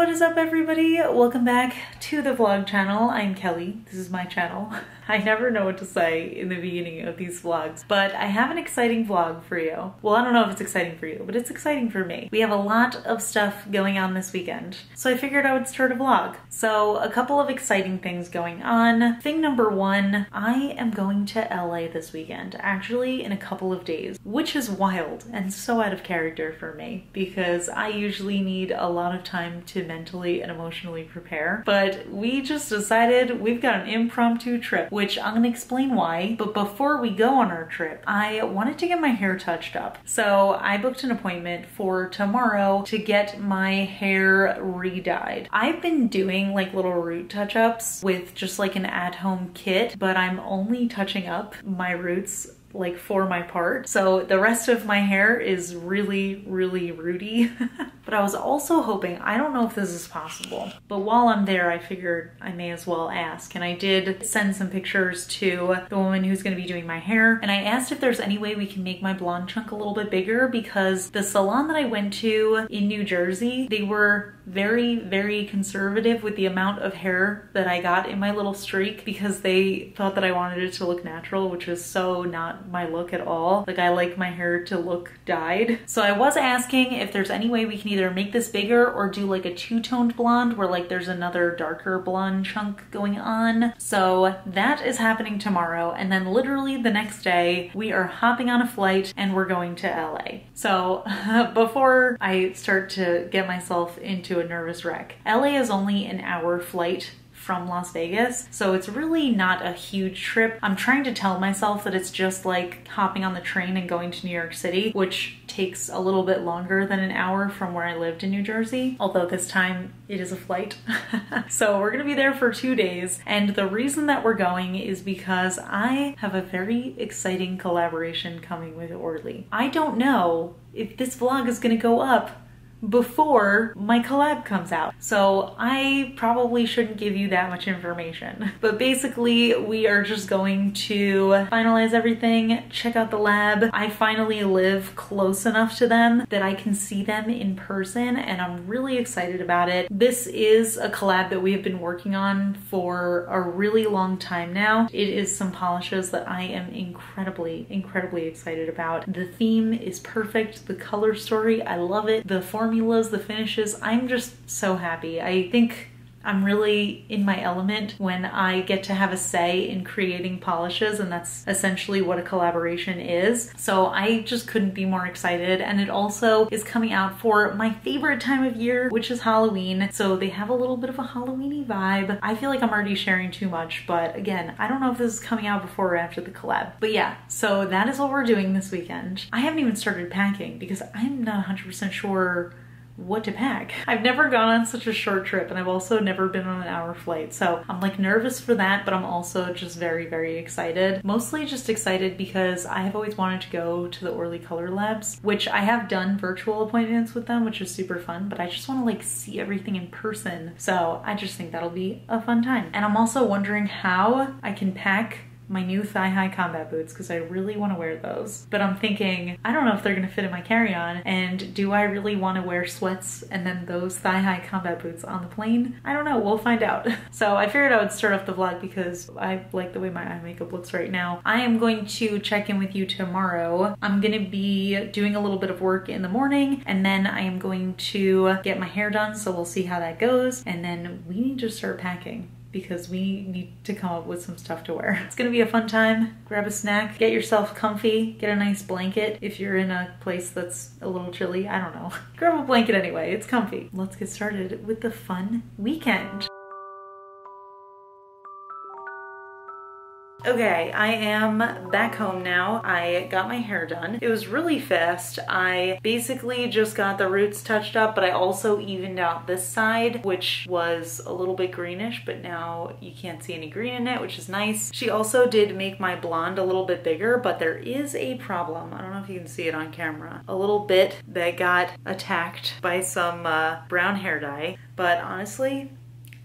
What is up everybody? Welcome back to the vlog channel. I'm Kelli. This is my channel. I never know what to say in the beginning of these vlogs, but I have an exciting vlog for you. Well, I don't know if it's exciting for you, but it's exciting for me. We have a lot of stuff going on this weekend, so I figured I would start a vlog. So a couple of exciting things going on. Thing number one, I am going to LA this weekend, actually in a couple of days, which is wild and so out of character for me because I usually need a lot of time to mentally and emotionally prepare. But we just decided we've got an impromptu trip which I'm gonna explain why. But before we go on our trip, I wanted to get my hair touched up. So I booked an appointment for tomorrow to get my hair re-dyed. I've been doing like little root touch-ups with just like an at-home kit, but I'm only touching up my roots like for my part. So the rest of my hair is really, really rooty. but I was also hoping, I don't know if this is possible, but while I'm there, I figured I may as well ask. And I did send some pictures to the woman who's gonna be doing my hair. And I asked if there's any way we can make my blonde chunk a little bit bigger because the salon that I went to in New Jersey, they were very, very conservative with the amount of hair that I got in my little streak because they thought that I wanted it to look natural, which was so not my look at all. Like I like my hair to look dyed. So I was asking if there's any way we can either make this bigger or do like a two-toned blonde where like there's another darker blonde chunk going on. So that is happening tomorrow. And then literally the next day we are hopping on a flight and we're going to LA. So before I start to get myself into a nervous wreck. LA is only an hour flight from Las Vegas. So it's really not a huge trip. I'm trying to tell myself that it's just like hopping on the train and going to New York City, which takes a little bit longer than an hour from where I lived in New Jersey, although this time it is a flight. so we're gonna be there for two days. And the reason that we're going is because I have a very exciting collaboration coming with Orly. I don't know if this vlog is gonna go up before my collab comes out. So I probably shouldn't give you that much information. But basically we are just going to finalize everything, check out the lab. I finally live close enough to them that I can see them in person and I'm really excited about it. This is a collab that we have been working on for a really long time now. It is some polishes that I am incredibly, incredibly excited about. The theme is perfect. The color story, I love it. The form formulas, the finishes. I'm just so happy. I think I'm really in my element when I get to have a say in creating polishes and that's essentially what a collaboration is. So I just couldn't be more excited and it also is coming out for my favorite time of year which is Halloween. So they have a little bit of a Halloweeny vibe. I feel like I'm already sharing too much but again I don't know if this is coming out before or after the collab. But yeah so that is what we're doing this weekend. I haven't even started packing because I'm not 100% sure what to pack. I've never gone on such a short trip and I've also never been on an hour flight. So I'm like nervous for that, but I'm also just very, very excited. Mostly just excited because I have always wanted to go to the Orly Color Labs, which I have done virtual appointments with them, which is super fun, but I just want to like see everything in person. So I just think that'll be a fun time. And I'm also wondering how I can pack my new thigh-high combat boots because I really want to wear those. But I'm thinking, I don't know if they're going to fit in my carry-on and do I really want to wear sweats and then those thigh-high combat boots on the plane? I don't know, we'll find out. so I figured I would start off the vlog because I like the way my eye makeup looks right now. I am going to check in with you tomorrow. I'm going to be doing a little bit of work in the morning and then I am going to get my hair done so we'll see how that goes and then we need to start packing because we need to come up with some stuff to wear. It's gonna be a fun time. Grab a snack, get yourself comfy, get a nice blanket if you're in a place that's a little chilly. I don't know. Grab a blanket anyway, it's comfy. Let's get started with the fun weekend. Okay, I am back home now. I got my hair done. It was really fast. I basically just got the roots touched up, but I also evened out this side, which was a little bit greenish, but now you can't see any green in it, which is nice. She also did make my blonde a little bit bigger, but there is a problem. I don't know if you can see it on camera. A little bit that got attacked by some uh, brown hair dye, but honestly,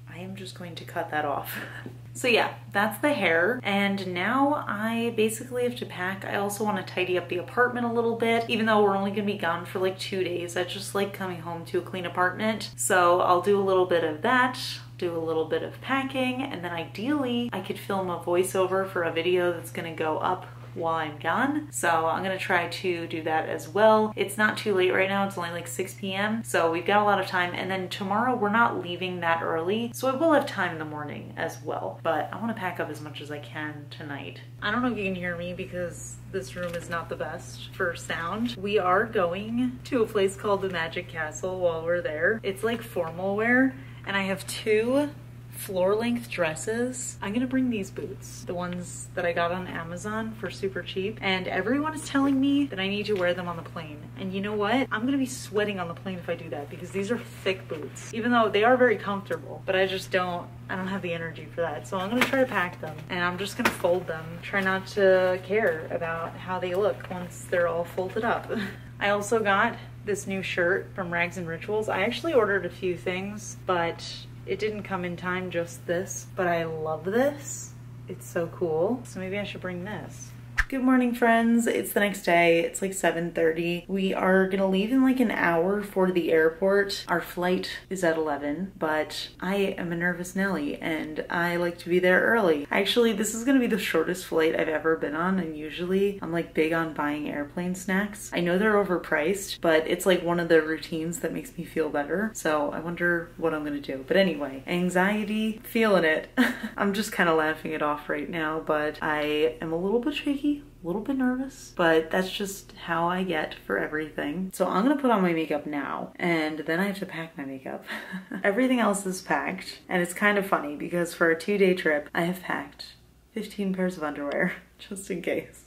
I am just going to cut that off. So yeah, that's the hair. And now I basically have to pack. I also want to tidy up the apartment a little bit. Even though we're only going to be gone for like two days, I just like coming home to a clean apartment. So I'll do a little bit of that do a little bit of packing and then ideally I could film a voiceover for a video that's gonna go up while I'm gone. So I'm gonna try to do that as well. It's not too late right now, it's only like 6 p.m. So we've got a lot of time and then tomorrow we're not leaving that early. So I will have time in the morning as well. But I wanna pack up as much as I can tonight. I don't know if you can hear me because this room is not the best for sound. We are going to a place called the Magic Castle while we're there. It's like formal wear and I have two floor length dresses. I'm gonna bring these boots, the ones that I got on Amazon for super cheap. And everyone is telling me that I need to wear them on the plane. And you know what? I'm gonna be sweating on the plane if I do that because these are thick boots, even though they are very comfortable, but I just don't, I don't have the energy for that. So I'm gonna try to pack them and I'm just gonna fold them. Try not to care about how they look once they're all folded up. I also got this new shirt from Rags and Rituals. I actually ordered a few things, but it didn't come in time, just this. But I love this. It's so cool. So maybe I should bring this. Good morning, friends. It's the next day. It's like 7.30. We are gonna leave in like an hour for the airport. Our flight is at 11, but I am a nervous Nelly and I like to be there early. Actually, this is gonna be the shortest flight I've ever been on and usually I'm like big on buying airplane snacks. I know they're overpriced, but it's like one of the routines that makes me feel better. So I wonder what I'm gonna do. But anyway, anxiety, feeling it. I'm just kind of laughing it off right now, but I am a little bit shaky a little bit nervous, but that's just how I get for everything. So I'm gonna put on my makeup now and then I have to pack my makeup. Everything else is packed and it's kind of funny because for a two day trip, I have packed 15 pairs of underwear just in case.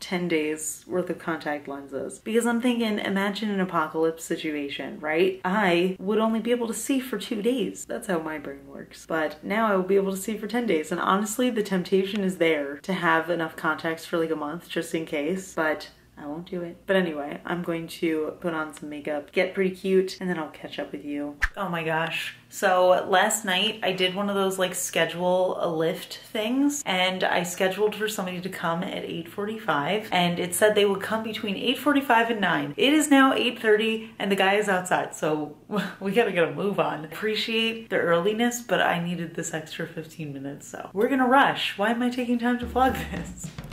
10 days worth of contact lenses. Because I'm thinking imagine an apocalypse situation right? I would only be able to see for two days. That's how my brain works. But now I will be able to see for 10 days. And honestly the temptation is there to have enough contacts for like a month just in case. But I won't do it. But anyway, I'm going to put on some makeup, get pretty cute, and then I'll catch up with you. Oh my gosh. So last night I did one of those like schedule a Lyft things and I scheduled for somebody to come at 8.45 and it said they would come between 8.45 and 9. It is now 8.30 and the guy is outside so we gotta get a move on. Appreciate the earliness but I needed this extra 15 minutes so we're gonna rush. Why am I taking time to vlog this?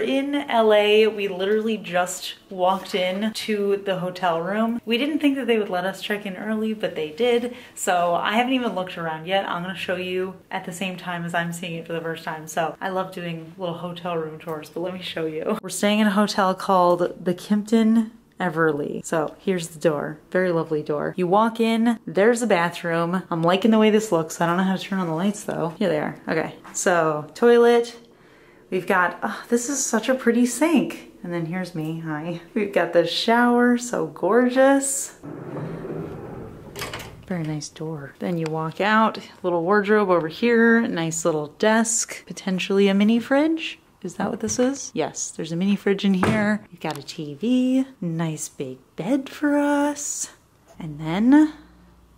in LA. We literally just walked in to the hotel room. We didn't think that they would let us check in early, but they did. So I haven't even looked around yet. I'm gonna show you at the same time as I'm seeing it for the first time. So I love doing little hotel room tours, but let me show you. We're staying in a hotel called the Kimpton Everly. So here's the door. Very lovely door. You walk in, there's a bathroom. I'm liking the way this looks. I don't know how to turn on the lights though. Here they are. Okay, so toilet, We've got, oh, this is such a pretty sink. And then here's me, hi. We've got the shower, so gorgeous. Very nice door. Then you walk out, little wardrobe over here, nice little desk, potentially a mini fridge. Is that what this is? Yes, there's a mini fridge in here. You've got a TV, nice big bed for us. And then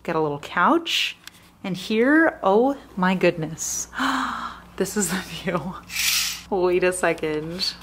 got a little couch. And here, oh my goodness. this is the view. Wait a second.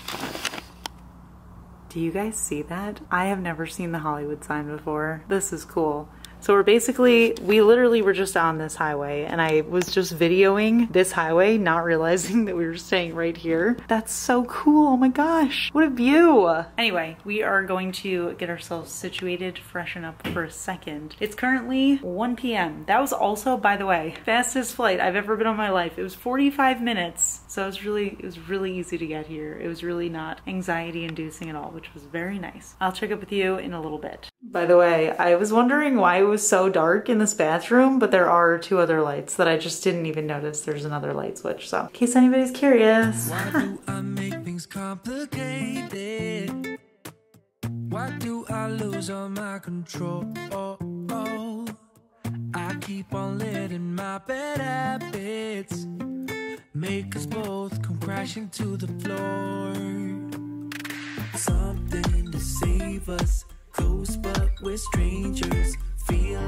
Do you guys see that? I have never seen the Hollywood sign before. This is cool. So we're basically, we literally were just on this highway and I was just videoing this highway, not realizing that we were staying right here. That's so cool. Oh my gosh, what a view. Anyway, we are going to get ourselves situated, freshen up for a second. It's currently 1 p.m. That was also, by the way, fastest flight I've ever been on my life. It was 45 minutes. So it was really, it was really easy to get here. It was really not anxiety inducing at all, which was very nice. I'll check up with you in a little bit. By the way, I was wondering why it was so dark in this bathroom, but there are two other lights that I just didn't even notice there's another light switch. So in case anybody's curious. Why do I make things complicated? Why do I lose all my control? I keep on letting my bad habits make us both come crashing to the floor. Something to save us close, but we're strangers.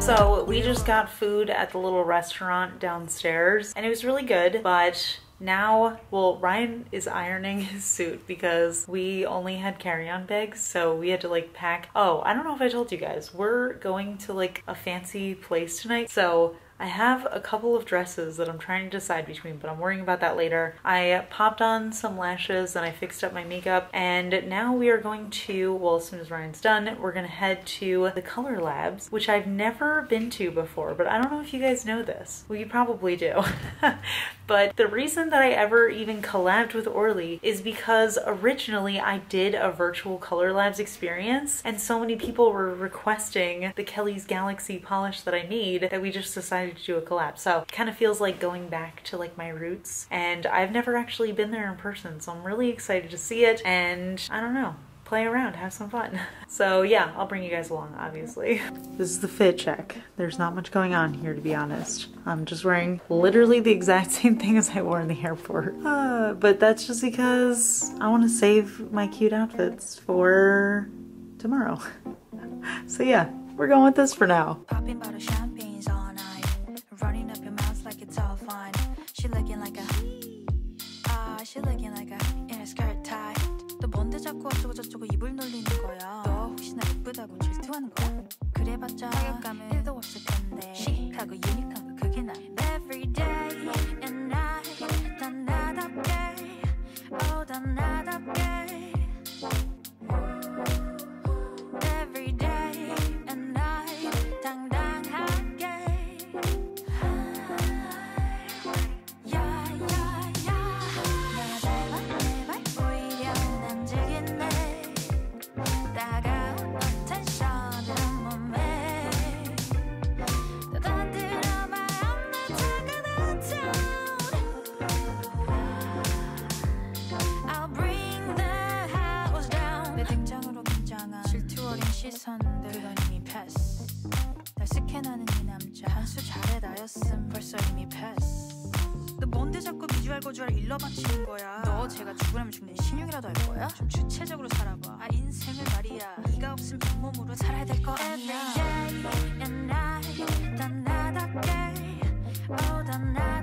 So we just got food at the little restaurant downstairs and it was really good, but now, well, Ryan is ironing his suit because we only had carry-on bags, so we had to like pack. Oh, I don't know if I told you guys, we're going to like a fancy place tonight, so I have a couple of dresses that I'm trying to decide between, but I'm worrying about that later. I popped on some lashes and I fixed up my makeup and now we are going to, well as soon as Ryan's done, we're gonna head to the Color Labs, which I've never been to before, but I don't know if you guys know this. Well, you probably do. but the reason that I ever even collabed with Orly is because originally I did a virtual Color Labs experience and so many people were requesting the Kelli's Galaxy polish that I made that we just decided to do a collab. So it kind of feels like going back to like my roots and I've never actually been there in person so I'm really excited to see it and I don't know play around, have some fun. So yeah, I'll bring you guys along, obviously. This is the fit check. There's not much going on here, to be honest. I'm just wearing literally the exact same thing as I wore in the airport. Uh, but that's just because I want to save my cute outfits for tomorrow. So yeah, we're going with this for now. Running up your mouth like it's all fine. She looking like a ah, she looking like a in a skirt tight. 너 뭔데 자꾸 어쩌고 저쩌고 입을 놀리는 거야? 너 혹시나 예쁘다고 질투하는 거야? 그래봤자 타격감은 나였음 벌써 이미 패스 너 뭔데 자꾸 비주얼 고주얼 일러 바치는 거야? 너 제가 죽으려면 죽는 신용이라도 할 거야? 좀 주체적으로 살아봐. 아 인생을 말이야. 네가 없으면 병몸으로 살아야 될 거 아니야. Every day and night 다 나답게 oh 다나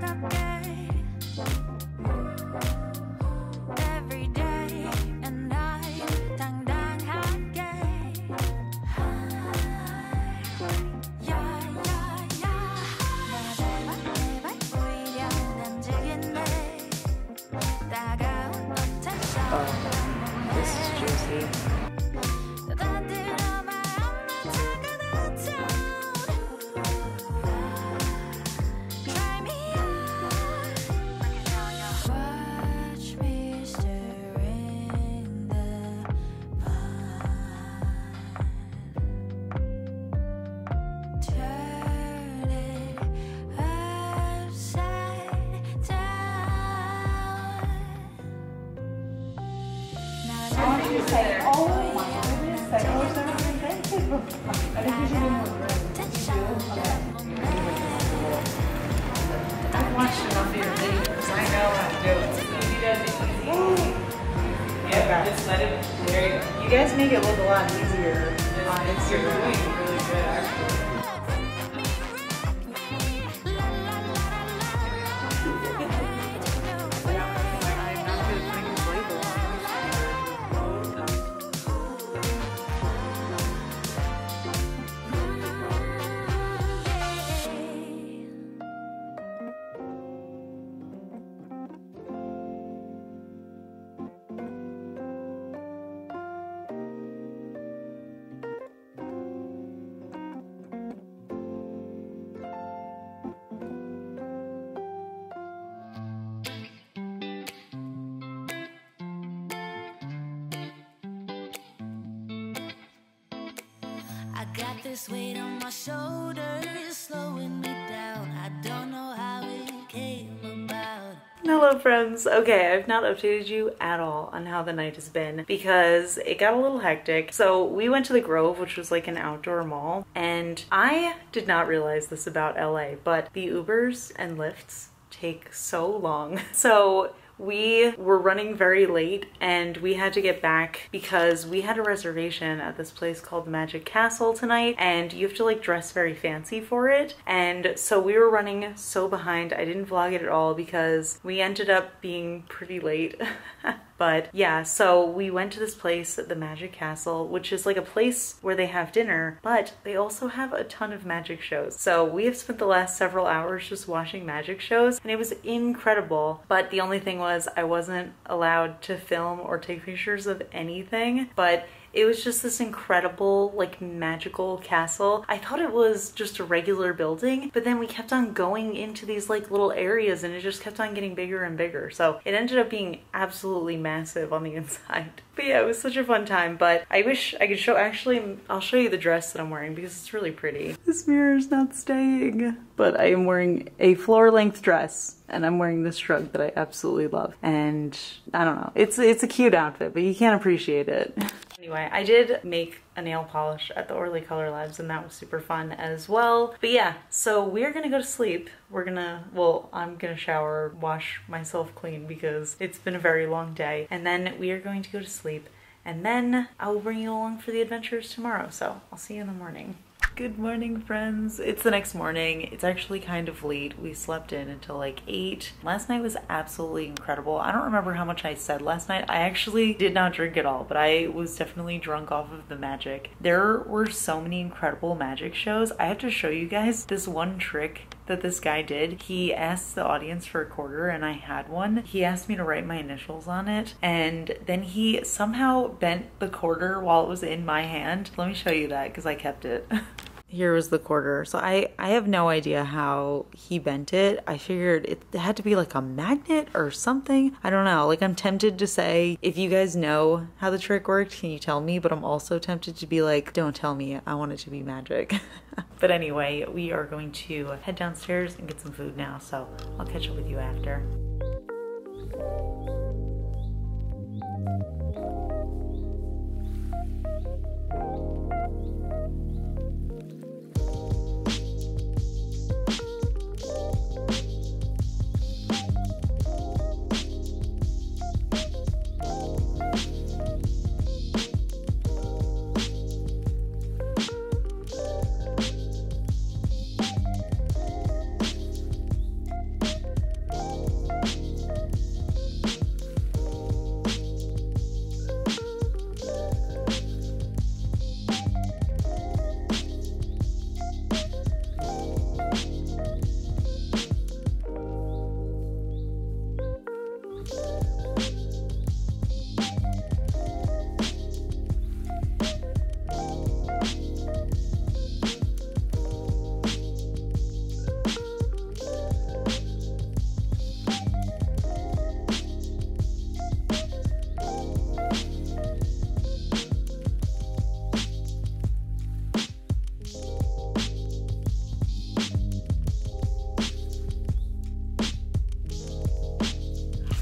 this weight on my shoulders, slowing me down. I don't know how it came about. Hello friends. Okay, I've not updated you at all on how the night has been because it got a little hectic. So we went to the Grove, which was like an outdoor mall, and I did not realize this about LA, but the Ubers and Lyfts take so long. So we were running very late and we had to get back because we had a reservation at this place called Magic Castle tonight and you have to like dress very fancy for it. And so we were running so behind. I didn't vlog it at all because we ended up being pretty late. But yeah, so we went to this place, the Magic Castle, which is like a place where they have dinner, but they also have a ton of magic shows. So we have spent the last several hours just watching magic shows, and it was incredible. But the only thing was, I wasn't allowed to film or take pictures of anything, but it was just this incredible, like magical castle. I thought it was just a regular building, but then we kept on going into these like little areas and it just kept on getting bigger and bigger. So it ended up being absolutely massive on the inside. But yeah, it was such a fun time. But I wish I could show, actually, I'll show you the dress that I'm wearing because it's really pretty. This mirror is not staying, but I am wearing a floor length dress and I'm wearing this shrug that I absolutely love. And I don't know, it's, it's a cute outfit, but you can't appreciate it. Anyway, I did make a nail polish at the Orly Color Labs and that was super fun as well. But yeah, so we're gonna go to sleep. We're gonna, well, I'm gonna shower, wash myself clean because it's been a very long day. And then we are going to go to sleep and then I will bring you along for the adventures tomorrow. So I'll see you in the morning. Good morning, friends. It's the next morning. It's actually kind of late. We slept in until like 8. Last night was absolutely incredible. I don't remember how much I said last night. I actually did not drink at all, but I was definitely drunk off of the magic. There were so many incredible magic shows. I have to show you guys this one trick that this guy did. He asked the audience for a quarter and I had one. He asked me to write my initials on it and then he somehow bent the quarter while it was in my hand. Let me show you that because I kept it. Here was the quarter. So I, I have no idea how he bent it. I figured it had to be like a magnet or something. I don't know. Like I'm tempted to say, if you guys know how the trick worked, can you tell me? But I'm also tempted to be like, don't tell me. I want it to be magic. but anyway, we are going to head downstairs and get some food now. So I'll catch up with you after.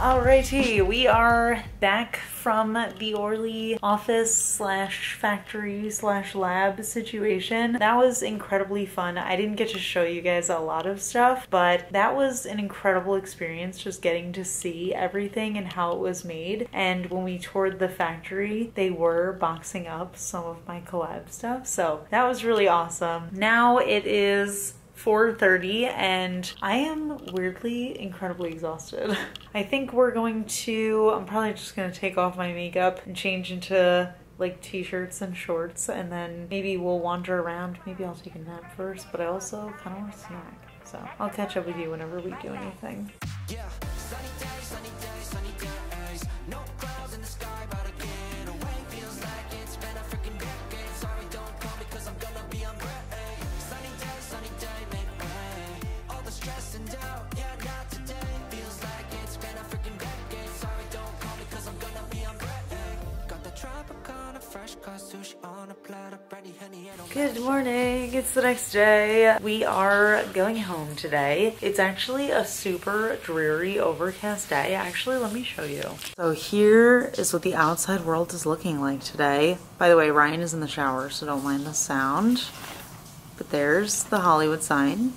Alrighty, we are back from the Orly office slash factory slash lab situation. That was incredibly fun. I didn't get to show you guys a lot of stuff, but that was an incredible experience just getting to see everything and how it was made. And when we toured the factory, they were boxing up some of my collab stuff. So that was really awesome. Now it is 4.30 and I am weirdly incredibly exhausted. I think we're going to, I'm probably just going to take off my makeup and change into like t-shirts and shorts and then maybe we'll wander around. Maybe I'll take a nap first, but I also kind of want a snack. So I'll catch up with you whenever we do anything. Yeah, sunny days, sunny days, Good morning, it's the next day. We are going home today. It's actually a super dreary, overcast day. Actually, let me show you. So here is what the outside world is looking like today. By the way, Ryan is in the shower, so don't mind the sound. But there's the Hollywood sign.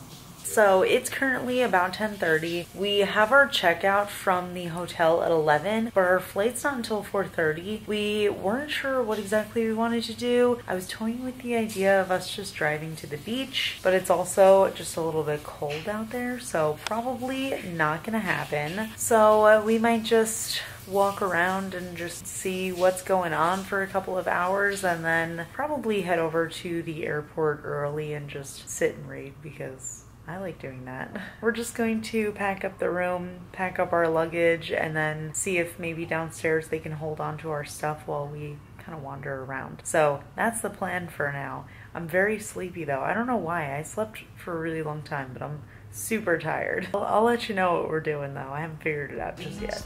So it's currently about 10:30. We have our checkout from the hotel at 11, but our flight's not until 4:30. We weren't sure what exactly we wanted to do. I was toying with the idea of us just driving to the beach, but it's also just a little bit cold out there, so probably not gonna happen. So uh, we might just walk around and just see what's going on for a couple of hours and then probably head over to the airport early and just sit and read because I like doing that. We're just going to pack up the room, pack up our luggage, and then see if maybe downstairs they can hold on to our stuff while we kind of wander around. So that's the plan for now. I'm very sleepy though. I don't know why. I slept for a really long time, but I'm super tired. I'll, I'll let you know what we're doing though. I haven't figured it out just yet.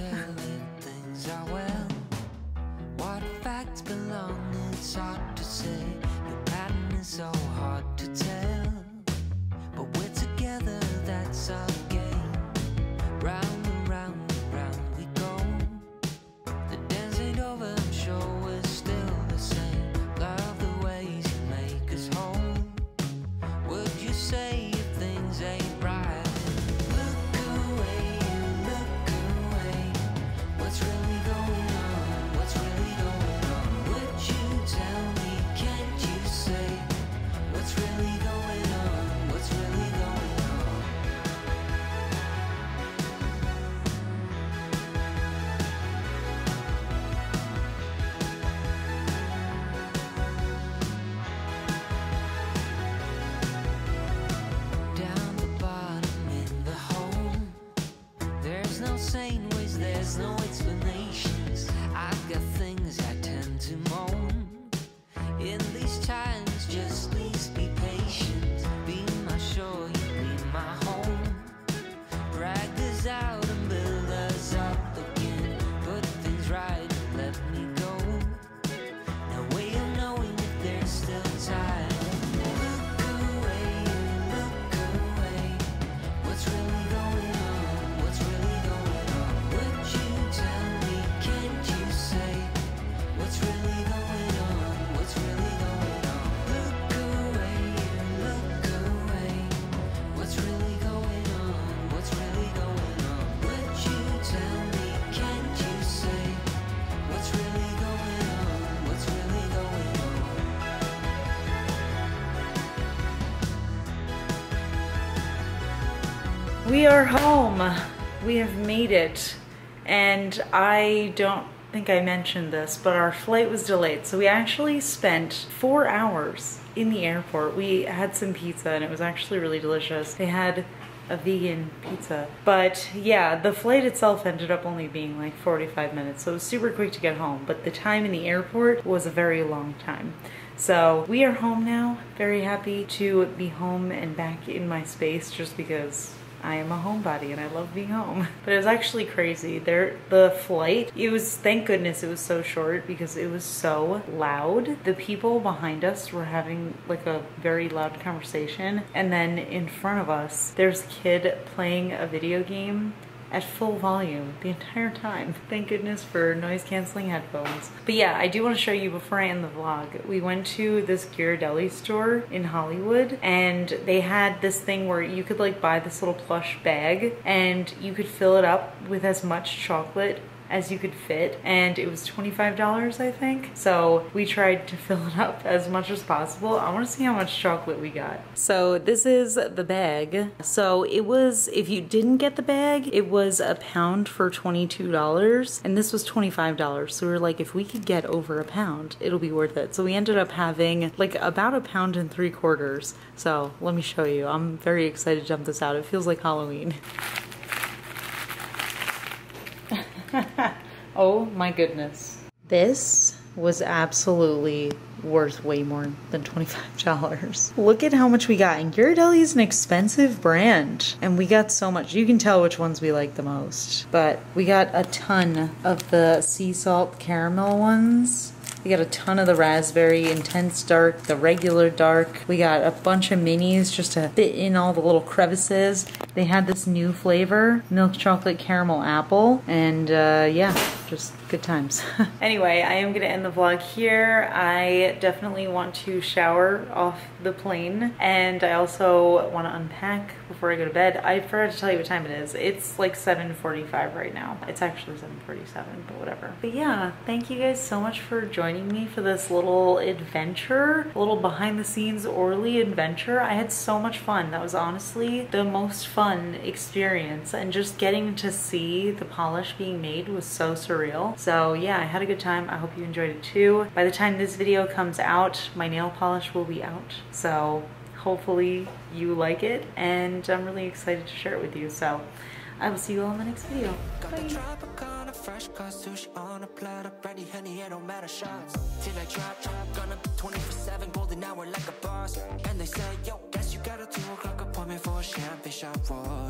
We are home. We have made it. And I don't think I mentioned this, but our flight was delayed. So we actually spent four hours in the airport. We had some pizza and it was actually really delicious. They had a vegan pizza. But yeah, the flight itself ended up only being like 45 minutes. So it was super quick to get home. But the time in the airport was a very long time. So we are home now. Very happy to be home and back in my space just because I am a homebody and I love being home. But it was actually crazy. There, the flight, it was, thank goodness it was so short because it was so loud. The people behind us were having like a very loud conversation. And then in front of us, there's a kid playing a video game at full volume the entire time. Thank goodness for noise canceling headphones. But yeah, I do want to show you before I end the vlog. We went to this Ghirardelli store in Hollywood and they had this thing where you could like buy this little plush bag and you could fill it up with as much chocolate as you could fit and it was $25 I think. So we tried to fill it up as much as possible. I want to see how much chocolate we got. So this is the bag. So it was, if you didn't get the bag, it was a pound for $22 and this was $25. So we were like, if we could get over a pound, it'll be worth it. So we ended up having like about a pound and three quarters. So let me show you. I'm very excited to dump this out. It feels like Halloween. Oh my goodness. This was absolutely worth way more than $25. Look at how much we got. And Ghirardelli is an expensive brand. And we got so much. You can tell which ones we like the most. But we got a ton of the sea salt caramel ones. We got a ton of the raspberry, intense dark, the regular dark. We got a bunch of minis just to fit in all the little crevices. They had this new flavor, milk chocolate caramel apple, and uh, yeah, just good times. anyway, I am gonna end the vlog here. I definitely want to shower off the plane, and I also want to unpack before I go to bed. I forgot to tell you what time it is. It's like 7.45 right now. It's actually 7.47, but whatever. But yeah, thank you guys so much for joining me for this little adventure, little behind the scenes Orly adventure. I had so much fun. That was honestly the most fun experience, and just getting to see the polish being made was so surreal. So yeah, I had a good time. I hope you enjoyed it too. By the time this video comes out, my nail polish will be out. So hopefully you like it and I'm really excited to share it with you. So I will see you all in the next video. Bye. Fresh cut sushi on a platter. Brandy, honey, it don't matter shots. Till I drop, drop. Gonna be 24-7 golden hour like a boss. And they say, yo, guess you got a 2 o'clock appointment for a champagne shot. Whoa.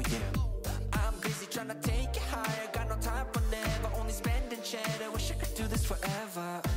forever.